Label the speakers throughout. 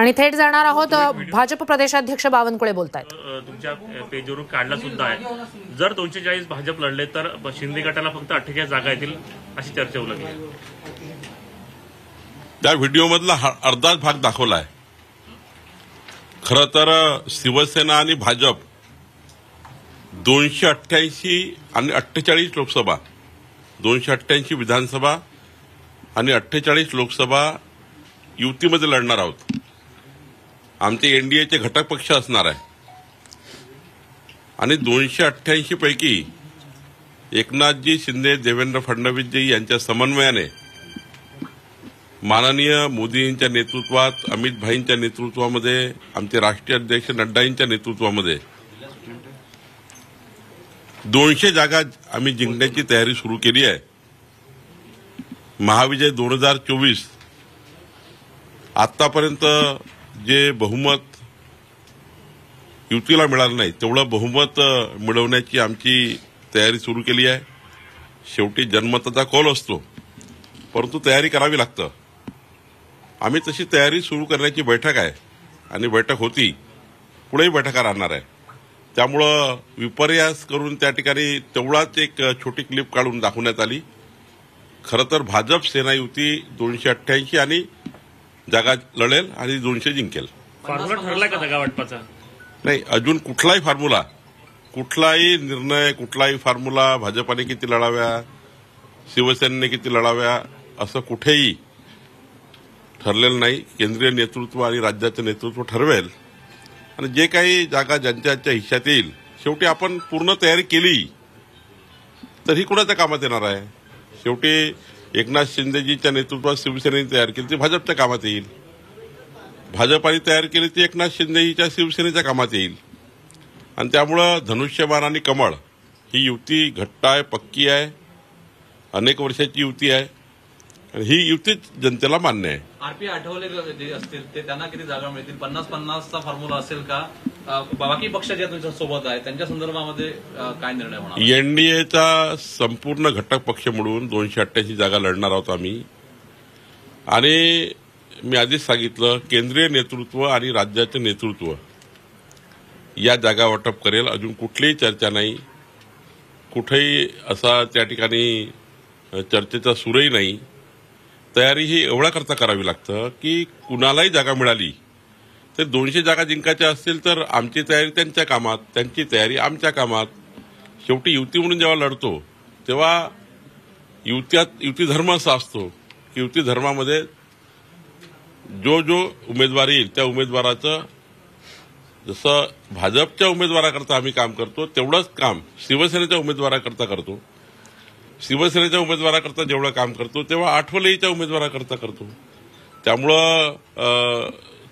Speaker 1: आणि थेट जाणार आहोत भाजप प्रदेशाध्यक्ष बावनकुळे बोलत आहेत
Speaker 2: अ, तुमच्या पेजवरून काढला सुद्धा आहे. जर दोनशे चाळीस भाजप लढले तर शिंदे गटाला फक्त अठ्ठेचाळीस जागा येतील अशी चर्चा उलगली आहे.
Speaker 3: त्या व्हिडिओमधला हा- अर्धाच भाग दाखवलाय. खरं तर शिवसेना आणि भाजप दोनशे अठ्ठ्याऐंशी आणि अठ्ठेचाळीस लोकसभा दोनशे अठ्ठ्याऐंशी विधानसभा आणि अठ्ठेचाळीस लोकसभा युतीमध्ये लढणार आहोत. आमचे एनडीएचे घटक पक्ष असणार आहे. आणि दोनशे अठ्ठ्याऐंशी पैकी एकनाथजी शिंदे देवेंद्र फडणवीसजी यांच्या समन्वयाने माननीय मोदींच्या नेतृत्वात अमित भाईंच्या नेतृत्वामध्ये आमचे राष्ट्रीय अध्यक्ष नड्डाईंच्या नेतृत्वामध्ये दोनशे जागा आम्ही जिंकण्याची तयारी सुरू केली आहे. महाविजय दोन हजार चोवीस आतापर्यंत जे बहुमत युतीला मिळालं नाही तेवढं बहुमत मिळवण्याची आमची तयारी सुरू केली आहे. शेवटी जनमताचा कौल असतो परंतु तयारी करावी लागतं. आम्ही तशी तयारी सुरू करण्याची बैठक आहे आणि बैठक होती पुढेही बैठका राहणार आहे. त्यामुळं विपर्यास करून त्या ठिकाणी तेवढाच एक छोटी क्लिप काढून दाखवण्यात आली. खरं तर भाजप सेना युती दोनशे अठ्ठ्याऐंशी आणि जागा लढेल आणि दोनशे जिंकेल.
Speaker 2: फॉर्म्युला ठरलाय का जागा वाटपाचा?
Speaker 3: नाही अजून कुठलाही फॉर्म्युला कुठलाही निर्णय कुठलाही फॉर्म्युला भाजपाने किती लढाव्या शिवसेनेने किती लढाव्या असं कुठेही ठरलेलं नाही. केंद्रीय नेतृत्व आणि राज्याचं नेतृत्व ठरवेल. आणि जे काही जागा ज्यांच्या हिश्श्यात येईल शेवटी आपण पूर्ण तयारी केली तर ही कुणाच्या कामात येणार आहे? शेवटी एकनाथ शिंदेजीच्या नेतृत्वात शिवसेनेने तयार केली ती भाजपच्या कामात येईल. भाजपाने तयार केली ती एकनाथ शिंदेजीच्या शिवसेनेच्या कामात येईल. आणि त्यामुळं धनुष्यबाण आणि कमळ ही युती घट्ट आहे पक्की आहे. अनेक वर्षाची युती आहे. ही युतीच जनतेला मान्य आहे.
Speaker 4: आरपी आठवले जे असतील ते त्यांना किती जागा मिळतील? पन्नास पन्नासचा फॉर्म्युला असेल का? बाकी पक्ष ज्या तुमच्यासोबत आहे त्यांच्या संदर्भामध्ये काय निर्णय होणार?
Speaker 3: एनडीएचा संपूर्ण घटक पक्ष म्हणून दोनशे अठ्ठ्याऐंशी जागा लढणार आहोत आम्ही. आणि मी आधीच सांगितलं केंद्रीय नेतृत्व आणि राज्याचं नेतृत्व. या जागा वाटप करेल. अजून कुठलीही चर्चा नाही. कुठेही असा त्या ठिकाणी चर्चेचा सूरही नाही. तयारी ही एवढ्याकरता करावी लागतं की कुणालाही जागा मिळाली तर दोनशे जागा जिंकायच्या असतील तर आमची तयारी त्यांच्या कामात त्यांची तयारी आमच्या कामात. शेवटी युती म्हणून जेव्हा लढतो तेव्हा युत्यात युती धर्म असा असतो की युती धर्मामध्ये जो जो उमेदवार येईल त्या उमेदवाराचं जसं भाजपच्या उमेदवाराकरता आम्ही काम करतो तेवढंच काम शिवसेनेच्या उमेदवाराकरता करतो. शिवसेनेच्या उमेदवाराकरता जेवढं काम करतो तेव्हा आठवलेच्या उमेदवाराकरता करतो. त्यामुळं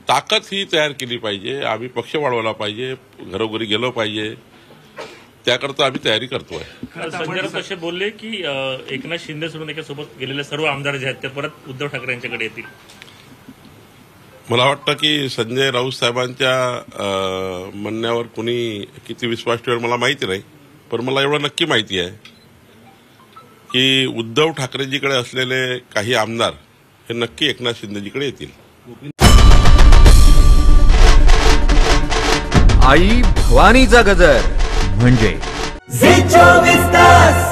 Speaker 3: ताकद ही तयार केली पाहिजे. आम्ही पक्ष वाढवला पाहिजे घरोघरी गेलो पाहिजे. त्याकरता आम्ही तयारी करतोय.
Speaker 2: संजय राऊत असे बोलले की एकनाथ शिंदे सोडून त्याच्यासोबत गेलेले सर्व आमदार जे आहेत ते परत उद्धव ठाकरे यांच्याकडे येतील.
Speaker 3: मला वाटतं की संजय राऊत साहेबांच्या म्हणण्यावर कुणी किती विश्वास ठेवेल मला माहिती नाही पण मला एवढं नक्की माहिती आहे. की उद्धव ठाकरेजीकडे असलेले काही आमदार हे नक्की एकनाथ शिंदेजीकडे येतील.
Speaker 5: आई भवानीचा गजर म्हणजे
Speaker 6: झी चोवीस तास.